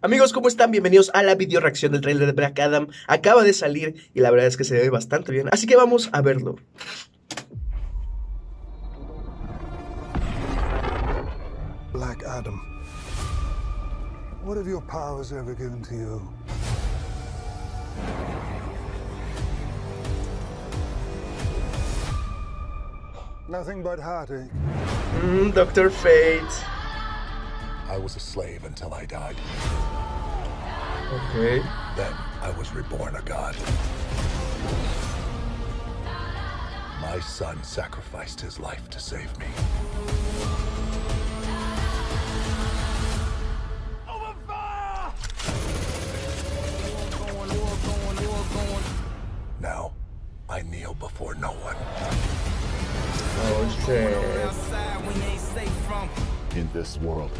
Amigos, ¿cómo están? Bienvenidos a la video reacción del trailer de Black Adam. Acaba de salir y la verdad es que se ve bastante bien, así que vamos a verlo. Black Adam. What have your powers ever given to you? Nothing but heartache. Mm, Doctor Fate. I was a slave until I died. Ok. Then I was reborn a god. My son sacrificed his life to save me. Now, I kneel before no one. Oh, shit. in this world.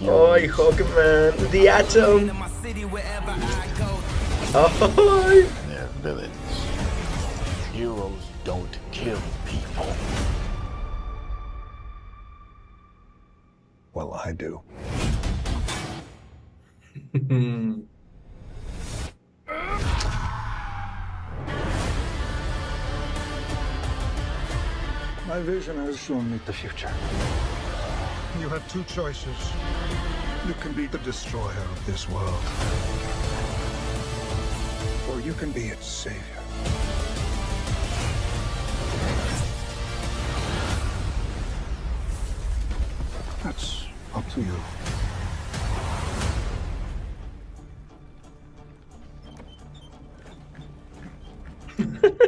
They're Oh, heroes. Hawkman. The Atom. Oh, they're villains. Heroes don't kill people. Well, I do. My vision has shown me the future. You have two choices. You can be the destroyer of this world, or you can be its savior. That's up to you.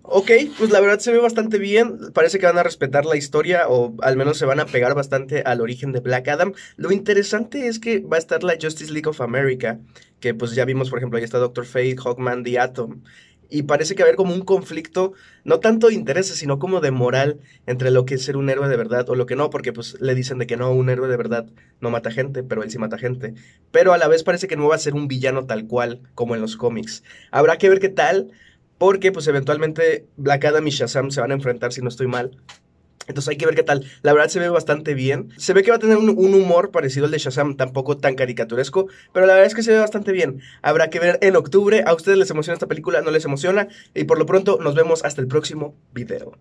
Ok, pues la verdad se ve bastante bien. Parece que van a respetar la historia o al menos se van a pegar bastante al origen de Black Adam. Lo interesante es que va a estar la Justice League of America, que pues ya vimos, por ejemplo, ahí está Doctor Fate, Hawkman, The Atom. Y parece que va a haber como un conflicto, no tanto de intereses, sino como de moral entre lo que es ser un héroe de verdad o lo que no, porque pues le dicen de que no, un héroe de verdad no mata gente, pero él sí mata gente. Pero a la vez parece que no va a ser un villano tal cual como en los cómics. Habrá que ver qué tal, porque pues eventualmente Black Adam y Shazam se van a enfrentar si no estoy mal. Entonces hay que ver qué tal. La verdad se ve bastante bien. Se ve que va a tener un, un, humor parecido al de Shazam, tampoco tan caricaturesco, pero la verdad es que se ve bastante bien. Habrá que ver en octubre. ¿A ustedes les emociona esta película? ¿No les emociona? Y por lo pronto nos vemos hasta el próximo video.